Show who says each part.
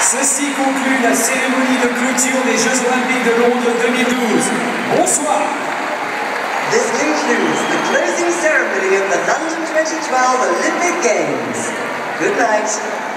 Speaker 1: Ceci conclut la cérémonie de clôture des Jeux Olympiques de Londres 2012. Bonsoir.
Speaker 2: This concludes the closing ceremony of the London 2012 Olympic Games. Good night.